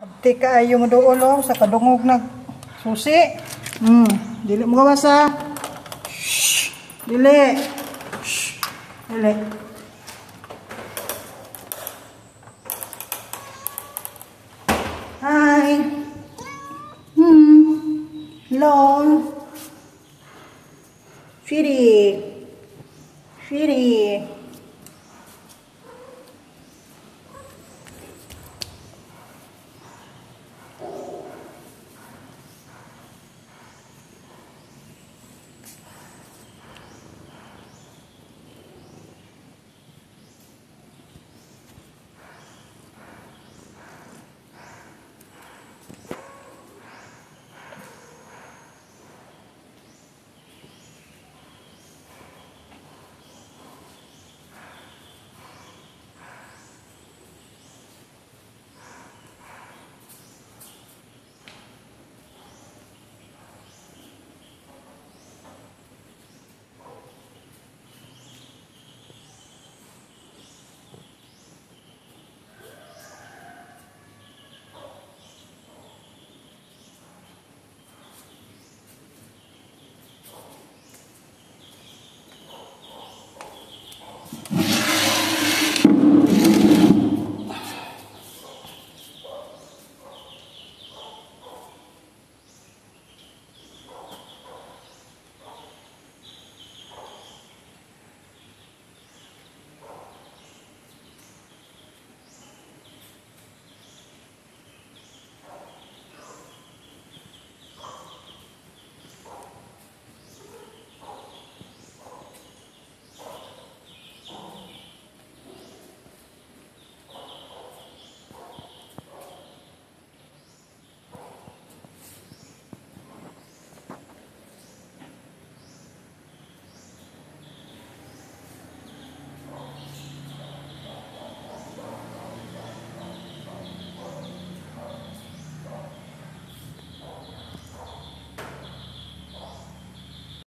Abti kaayo mo doon oh, sa kadungog nag susi. Mm, dili mo gawas ah. ha. Dili. Dili. Hi. Hmm. Long. Firi. Firi.